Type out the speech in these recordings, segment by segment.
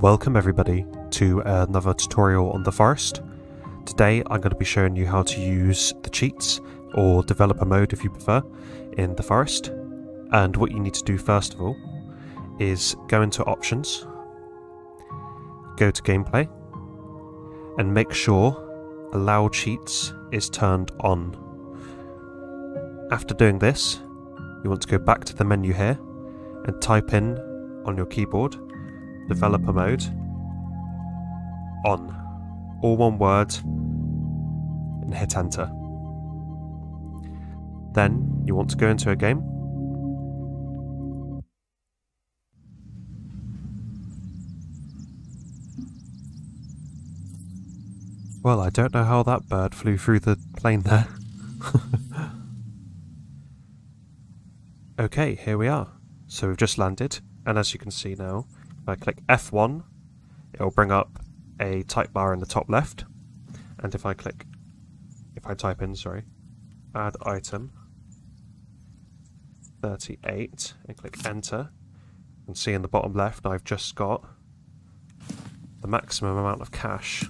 Welcome everybody to another tutorial on the forest. Today I'm going to be showing you how to use the cheats, or developer mode if you prefer, in the forest. And what you need to do first of all is go into options, go to gameplay, and make sure allow cheats is turned on. After doing this, you want to go back to the menu here and type in on your keyboard developer mode. On. All one word. And hit enter. Then you want to go into a game? Well I don't know how that bird flew through the plane there. Okay here we are. So we've just landed and as you can see now if I click F1, it will bring up a type bar in the top left. And if I click, if I type in, sorry, add item 38 and click enter, and see in the bottom left I've just got the maximum amount of cash.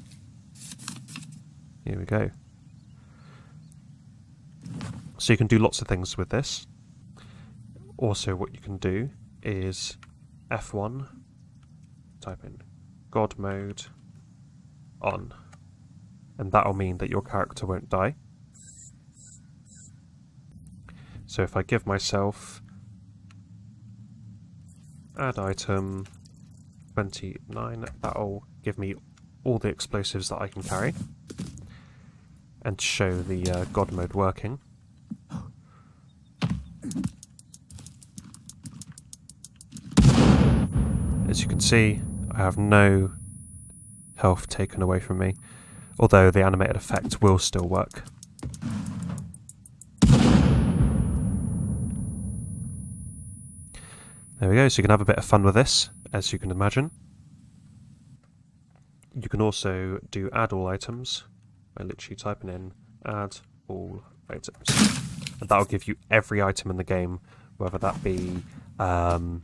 Here we go. So you can do lots of things with this. Also what you can do is F1 type in God mode on and that'll mean that your character won't die. So if I give myself add item 29, that'll give me all the explosives that I can carry and show the uh, God mode working. As you can see, I have no health taken away from me, although the animated effect will still work. There we go, so you can have a bit of fun with this, as you can imagine. You can also do add all items by literally typing in add all items. And that'll give you every item in the game, whether that be um,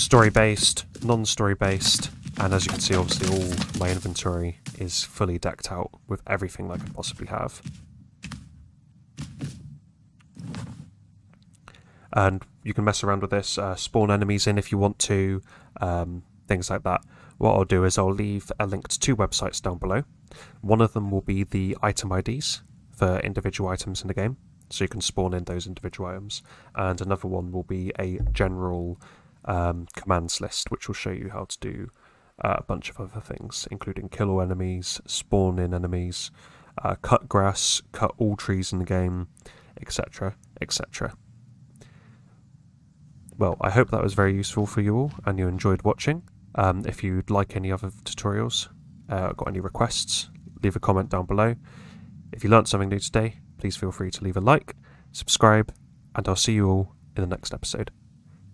story based, non story based, and as you can see, obviously, all my inventory is fully decked out with everything that I could possibly have. And you can mess around with this, uh, spawn enemies in if you want to, um, things like that. What I'll do is I'll leave a link to two websites down below. One of them will be the item IDs for individual items in the game, so you can spawn in those individual items. And another one will be a general um, commands list, which will show you how to do uh, a bunch of other things, including kill all enemies, spawn in enemies, uh, cut grass, cut all trees in the game, etc., etc. Well, I hope that was very useful for you all and you enjoyed watching. Um, if you'd like any other tutorials, uh, got any requests, leave a comment down below. If you learnt something new today, please feel free to leave a like, subscribe, and I'll see you all in the next episode.